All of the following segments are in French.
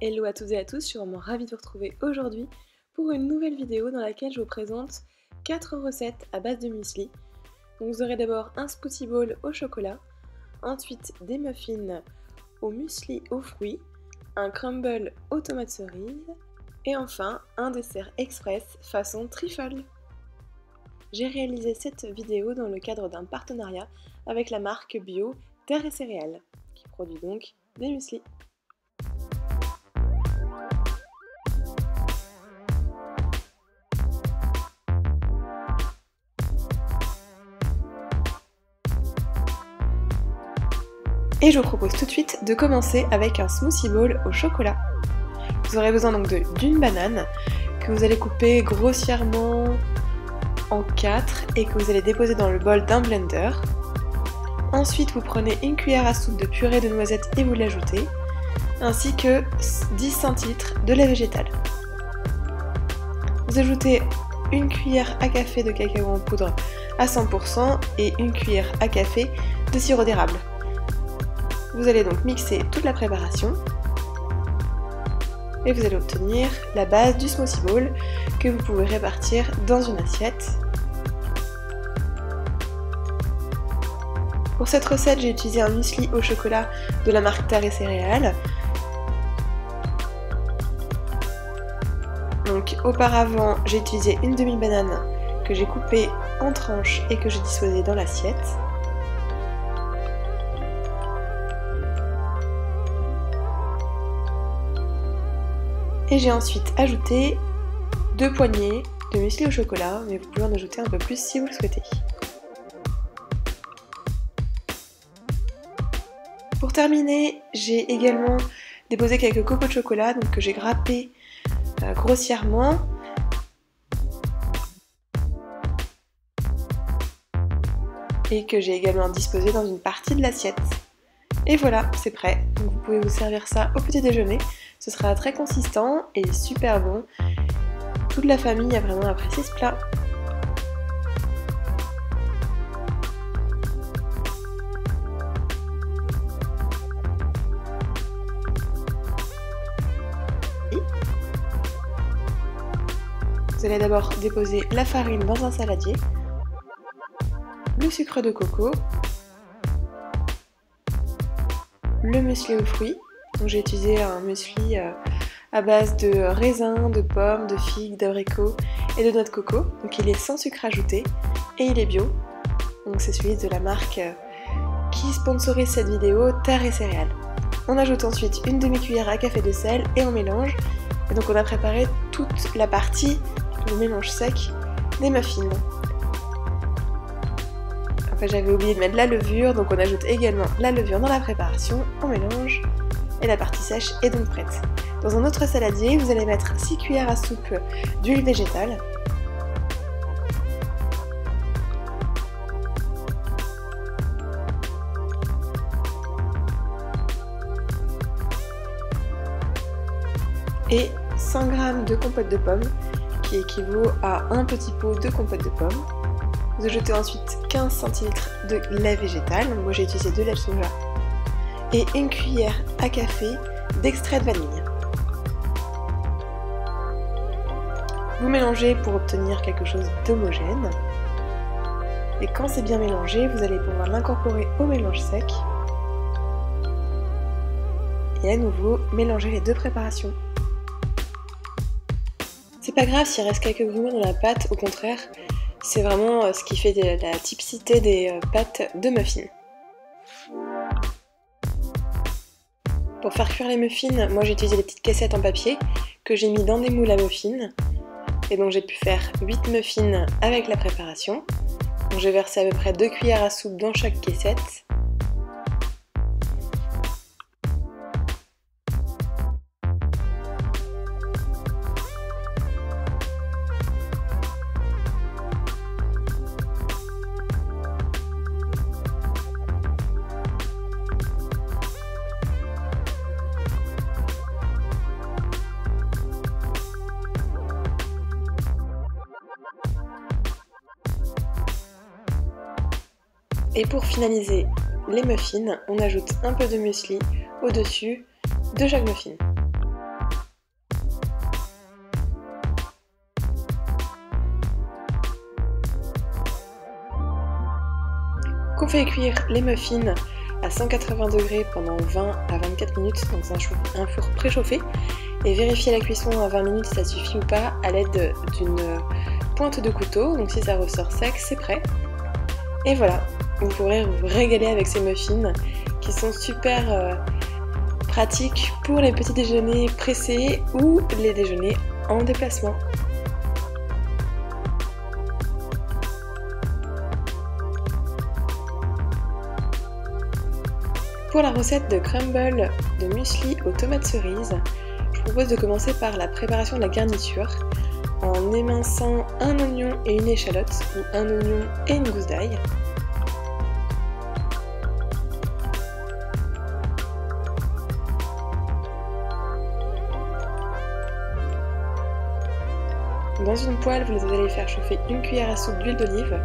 Hello à toutes et à tous, je suis vraiment ravie de vous retrouver aujourd'hui pour une nouvelle vidéo dans laquelle je vous présente 4 recettes à base de muesli. Donc vous aurez d'abord un smoothie bowl au chocolat, ensuite des muffins au muesli aux fruits, un crumble aux tomates cerises et enfin un dessert express façon trifle. J'ai réalisé cette vidéo dans le cadre d'un partenariat avec la marque bio Terre et Céréales, qui produit donc des muesli. Et je vous propose tout de suite de commencer avec un smoothie bowl au chocolat. Vous aurez besoin donc d'une banane que vous allez couper grossièrement en 4 et que vous allez déposer dans le bol d'un blender. Ensuite, vous prenez une cuillère à soupe de purée de noisettes et vous l'ajoutez, ainsi que 10 centilitres de lait végétal. Vous ajoutez une cuillère à café de cacao en poudre à 100% et une cuillère à café de sirop d'érable. Vous allez donc mixer toute la préparation et vous allez obtenir la base du smoothie bowl que vous pouvez répartir dans une assiette. Pour cette recette, j'ai utilisé un muesli au chocolat de la marque et Céréales. Donc auparavant, j'ai utilisé une demi-banane que j'ai coupée en tranches et que j'ai disposée dans l'assiette. Et j'ai ensuite ajouté deux poignées de muesli au chocolat, mais vous pouvez en ajouter un peu plus si vous le souhaitez. Pour terminer, j'ai également déposé quelques cocos de chocolat donc que j'ai grappé euh, grossièrement. Et que j'ai également disposé dans une partie de l'assiette. Et voilà, c'est prêt. Donc vous pouvez vous servir ça au petit déjeuner. Ce sera très consistant et super bon. Toute la famille a vraiment apprécié ce plat. Vous allez d'abord déposer la farine dans un saladier, le sucre de coco, le muesli aux fruits, j'ai utilisé un muesli euh, à base de raisins, de pommes, de figues, d'abricots et de noix de coco. Donc il est sans sucre ajouté et il est bio. Donc c'est celui de la marque euh, qui sponsorise cette vidéo, Terre et Céréales. On ajoute ensuite une demi-cuillère à café de sel et on mélange. Et donc on a préparé toute la partie, le mélange sec des muffins. Enfin j'avais oublié de mettre la levure, donc on ajoute également la levure dans la préparation, on mélange et la partie sèche est donc prête. Dans un autre saladier, vous allez mettre 6 cuillères à soupe d'huile végétale. Et 100 g de compote de pommes qui équivaut à un petit pot de compote de pommes. Vous ajoutez ensuite 15 centilitres de lait végétal, moi j'ai utilisé de lait soja et une cuillère à café d'extrait de vanille. Vous mélangez pour obtenir quelque chose d'homogène. Et quand c'est bien mélangé, vous allez pouvoir l'incorporer au mélange sec. Et à nouveau, mélanger les deux préparations. C'est pas grave s'il reste quelques grumeaux dans la pâte, au contraire, c'est vraiment euh, ce qui fait la typicité des euh, pâtes de muffins. Pour faire cuire les muffins, moi j'ai utilisé des petites caissettes en papier que j'ai mis dans des moules à muffins. Et donc j'ai pu faire 8 muffins avec la préparation. J'ai versé à peu près 2 cuillères à soupe dans chaque caissette. Et pour finaliser les muffins, on ajoute un peu de muesli au-dessus de chaque muffin. qu'on fait cuire les muffins à 180 degrés pendant 20 à 24 minutes dans un, un four préchauffé et vérifier la cuisson à 20 minutes si ça suffit ou pas à l'aide d'une pointe de couteau. Donc si ça ressort sec, c'est prêt. Et voilà, vous pourrez vous régaler avec ces muffins qui sont super euh, pratiques pour les petits déjeuners pressés ou les déjeuners en déplacement. Pour la recette de crumble de muesli aux tomates cerises, je propose de commencer par la préparation de la garniture en éminçant un oignon et une échalote ou un oignon et une gousse d'ail. Une poêle, vous allez faire chauffer une cuillère à soupe d'huile d'olive.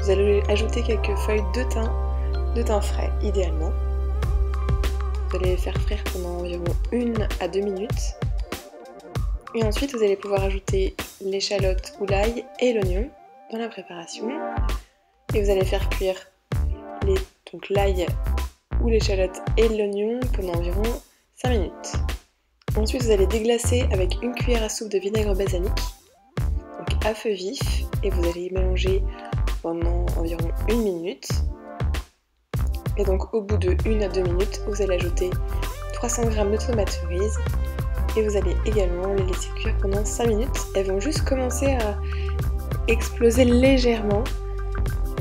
Vous allez ajouter quelques feuilles de thym, de thym frais idéalement. Vous allez les faire frire pendant environ une à deux minutes. Et ensuite, vous allez pouvoir ajouter l'échalote ou l'ail et l'oignon dans la préparation. Et vous allez faire cuire donc l'ail ou l'échalote et l'oignon pendant environ 5 minutes. Ensuite, vous allez déglacer avec une cuillère à soupe de vinaigre balsamique, à feu vif, et vous allez mélanger pendant environ une minute. Et donc au bout de 1 à 2 minutes, vous allez ajouter 300 g de tomates cerises et vous allez également les laisser cuire pendant 5 minutes. Elles vont juste commencer à exploser légèrement,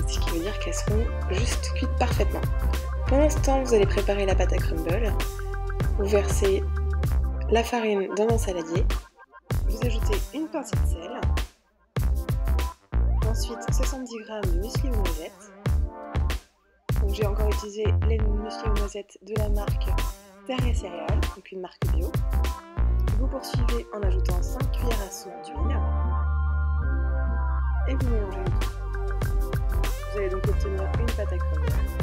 ce qui veut dire qu'elles seront juste cuites parfaitement. Pendant ce temps, vous allez préparer la pâte à crumble. Vous versez la farine dans un saladier. Vous ajoutez une pincée de sel. Ensuite, 70 g de muesli aux noisettes j'ai encore utilisé les muesli aux noisettes de la marque Terre et Céréales, donc une marque bio. Vous poursuivez en ajoutant 5 cuillères à soupe d'huile et vous mélangez tout. Vous allez donc obtenir une pâte à crumble.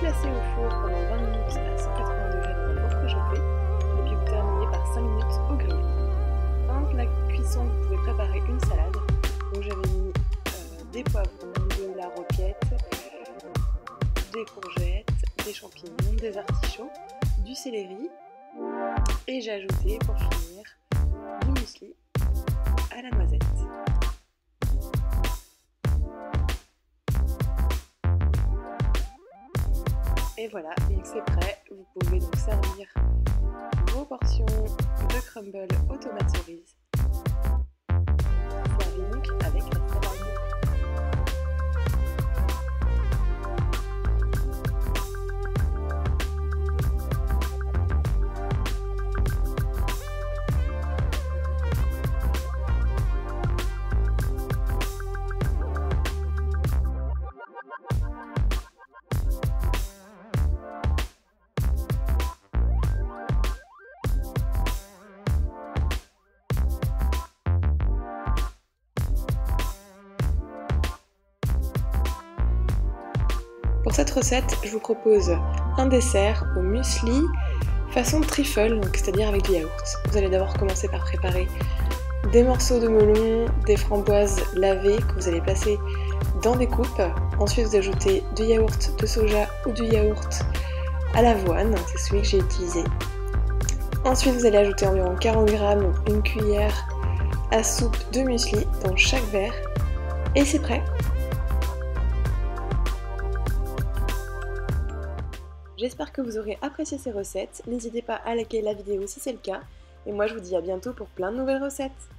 Placez au four pendant 20 minutes à 180 degrés dans un four puis vous terminez par 5 minutes au grill. Pendant la cuisson, vous pouvez préparer une salade. Donc j'avais mis euh, des poivrons, de la roquette, des courgettes, des champignons, des artichauts, du céleri, et j'ai ajouté pour finir du muesli à la noisette. Et voilà, c'est prêt. Vous pouvez donc servir vos portions de crumble aux. Cette recette, je vous propose un dessert au muesli façon trifle, c'est-à-dire avec du yaourt. Vous allez d'abord commencer par préparer des morceaux de melon, des framboises lavées que vous allez placer dans des coupes. Ensuite, vous ajoutez du yaourt de soja ou du yaourt à l'avoine, c'est celui que j'ai utilisé. Ensuite, vous allez ajouter environ 40 g, une cuillère à soupe de muesli dans chaque verre. Et c'est prêt J'espère que vous aurez apprécié ces recettes, n'hésitez pas à liker la vidéo si c'est le cas, et moi je vous dis à bientôt pour plein de nouvelles recettes